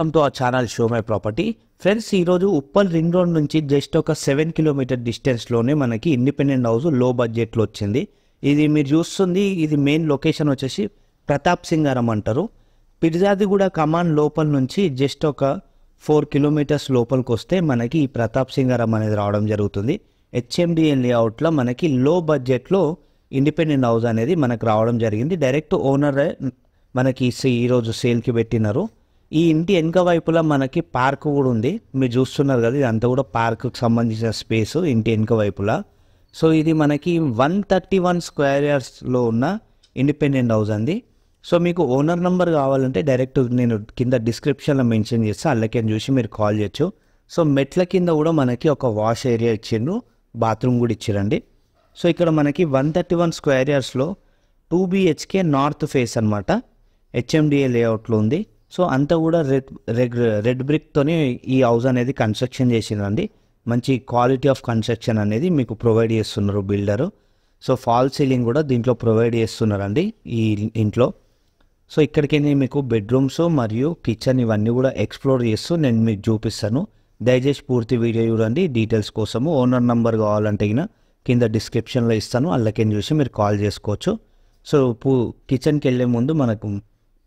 Welcome to our channel show my property. Friends ఈరోజు Uppal ring road నుంచి just ఒక seven kilometre డిస్టెన్స్లోనే మనకి ఇండిపెండెంట్ హౌస్లో బడ్జెట్లో వచ్చింది. ఇది మీరు చూస్తుంది ఇది మెయిన్ లొకేషన్ వచ్చేసి ప్రతాప్ సింగారం అంటారు. పిర్జాదిగూడ కమాన్ లోపల నుంచి జస్ట్ ఒక ఫోర్ కిలోమీటర్స్ లోపలికి వస్తే మనకి ఈ ప్రతాప్ సింగారం అనేది రావడం జరుగుతుంది. హెచ్ఎండిఎన్ లేఅవుట్లో మనకి లో బడ్జెట్లో ఇండిపెండెంట్ హౌస్ అనేది మనకు రావడం జరిగింది. డైరెక్ట్ ఓనర్ మనకి సే- ఈరోజు సేల్కి పెట్టినారు. ఈ ఇంటి వెనుక వైపులా మనకి పార్క్ కూడా ఉంది. మీరు చూస్తున్నారు కదా ఇదంతా కూడా పార్క్కి సంబంధించిన స్పేస్ ఇంటి వెనుక వైపులా. సో ఇది మనకి వన్ థర్టీ వన్ స్క్వేర్ ఇయర్స్లో ఉన్న ఇండిపెండెంట్ హౌస్ అండి. సో మీకు ఓనర్ నెంబర్ కావాలంటే డైరెక్ట్ నేను కింద డిస్క్రిప్షన్లో మెన్షన్ చేస్తే అల్లకేం చూసి మీరు కాల్ చేయొచ్చు. సో మెట్ల కింద కూడా మనకి ఒక వాష్ ఏరియా ఇచ్చిండ్రు బాత్రూమ్ కూడా ఇచ్చిరండి. సో ఇక్కడ మనకి వన్ థర్టీ వన్ స్క్వేర్ ఇయర్స్లో టూ బిహెచ్కే నార్త్ ఫేస్ అనమాట హెచ్ఎండిఏ లేఅవుట్లో ఉంది. సో అంతా కూడా రెడ్ రెడ్ రెడ్ బ్రిక్తోనే ఈ హౌస్ అనేది కన్స్ట్రక్షన్ చేసిందండి. మంచి క్వాలిటీ ఆఫ్ కన్స్ట్రక్షన్ అనేది మీకు ప్రొవైడ్ చేస్తున్నారు బిల్డరు. సో ఫాల్ సీలింగ్ కూడా దీంట్లో ప్రొవైడ్ చేస్తున్నారండి ఈ ఇంట్లో. సో ఇక్కడికి మీకు బెడ్రూమ్స్ మరియు కిచెన్ ఇవన్నీ కూడా ఎక్స్ప్లోర్ చేస్తూ నేను మీకు చూపిస్తాను. దయచేసి పూర్తి వీడియో చూడండి. డీటెయిల్స్ కోసము ఓనర్ నంబర్ కావాలంటే కింద డిస్క్రిప్షన్లో ఇస్తాను. అల్లకేం చూసి మీరు కాల్ చేసుకోవచ్చు. సో పూ కిచెన్కి వెళ్ళే ముందు మనకు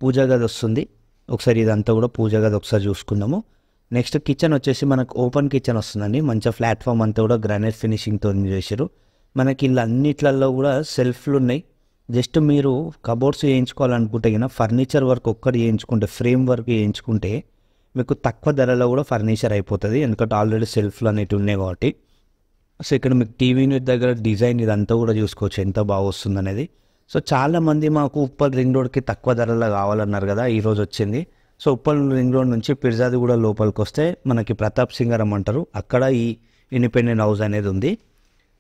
పూజా గది వస్తుంది. ఒకసారి ఇదంతా కూడా పూజగా గది ఒకసారి చూసుకుందాము నెక్స్ట్ కిచెన్ వచ్చేసి మనకు ఓపెన్ కిచెన్ వస్తుందండి. మంచిగా ప్లాట్ఫామ్ అంతా కూడా గ్రానైట్ ఫినిషింగ్తో చేశారు. మనకి ఇల్లు అన్నిట్లలో కూడా సెల్ఫ్లు ఉన్నాయి. జస్ట్ మీరు కబోర్డ్స్ వేయించుకోవాలనుకుంటే కన్నా ఫర్నిచర్ వర్క్ ఒక్కటి వేయించుకుంటే ఫ్రేమ్ వర్క్ చేయించుకుంటే మీకు తక్కువ ధరలో కూడా ఫర్నిచర్ అయిపోతుంది. ఎందుకంటే ఆల్రెడీ సెల్ఫ్లు అనేవి ఉన్నాయి కాబట్టి. సో ఇక్కడ మీకు టీవీ దగ్గర డిజైన్ ఇదంతా కూడా చూసుకోవచ్చు. ఎంత బాగా వస్తుంది అనేది సో చాలా మంది మాకు ఉప్పల్ రింగ్ రోడ్కి తక్కువ ధరలో కావాలన్నారు కదా ఈరోజు వచ్చింది. సో ఉప్పల్ రింగ్ రోడ్ నుంచి పిర్జాది కూడా లోపలికి వస్తే మనకి ప్రతాప్ సింగరం అంటారు. అక్కడ ఈ ఇండిపెండెంట్ హౌస్ అనేది ఉంది.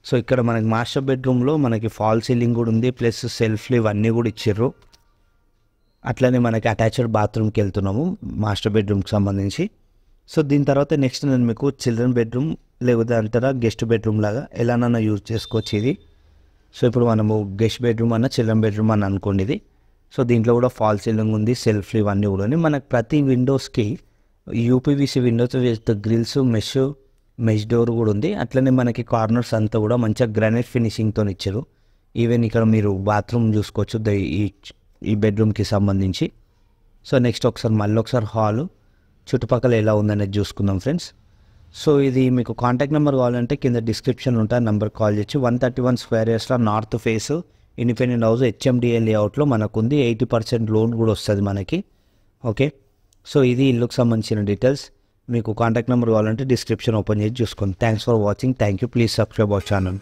సో ఇక్కడ మనకి మాస్టర్ బెడ్రూమ్లో మనకి ఫాల్ సీలింగ్ కూడా ఉంది ప్లస్ సెల్ఫ్లు ఇవన్నీ కూడా ఇచ్చిర్రు. అట్లనే మనకి అటాచ్డ్ బాత్రూమ్కి వెళ్తున్నాము మాస్టర్ బెడ్రూమ్కి సంబంధించి. సో దీని తర్వాత నెక్స్ట్ నేను మీకు చిల్డ్రన్ బెడ్రూమ్ లేకపోతే అంటారా గెస్ట్ బెడ్రూమ్ లాగా ఎలానైనా యూజ్ చేసుకోవచ్చు ఇది. సో ఇప్పుడు మనము గెస్ట్ బెడ్రూమ్ అన్న చిల్డ్రన్ బెడ్రూమ్ అని అనుకోండి ఇది సో దీంట్లో కూడా ఫాల్ సీలింగ్ ఉంది సెల్ఫ్లు ఇవన్నీ కూడా మనకు ప్రతి విండోస్కి UPVC windows with grills mesh mesh door కూడా ఉంది. అట్లనే మనకి కార్నర్స్ అంతా కూడా మంచిగా గ్రానైట్ ఫినిషింగ్తో ఇచ్చారు. ఈవెన్ ఇక్కడ మీరు బాత్రూమ్ చూసుకోవచ్చు ద- ఈ ఈ బెడ్రూమ్కి సంబంధించి. సో నెక్స్ట్ ఒకసారి మళ్ళీ ఒకసారి హాలు. చుట్టుపక్కల ఎలా ఉందనేది చూసుకుందాం ఫ్రెండ్స్. సో ఇది మీకు కాంటాక్ట్ నెంబర్ కావాలంటే కింద డిస్క్రిప్షన్ ఉంటుంది నెంబర్ కాల్ చేయొచ్చు వన్ థర్టీ వన్ స్క్వేర్ ఇయర్స్లో north face independent house HMDL లేఅవుట్లో మనకు ఉంది ఎయిటీ పర్సెంట్ లోన్ కూడా వస్తుంది మనకి. ఓకే సో ఇది ఇల్లుకు సంబంధించిన డీటెయిల్స్ మీకు కాంటాక్ట్ నెంబర్ కావాలంటే డిస్క్రిప్షన్ ఓపెన్ చేసి చూసుకోండి. Thanks for watching thank you please subscribe our channel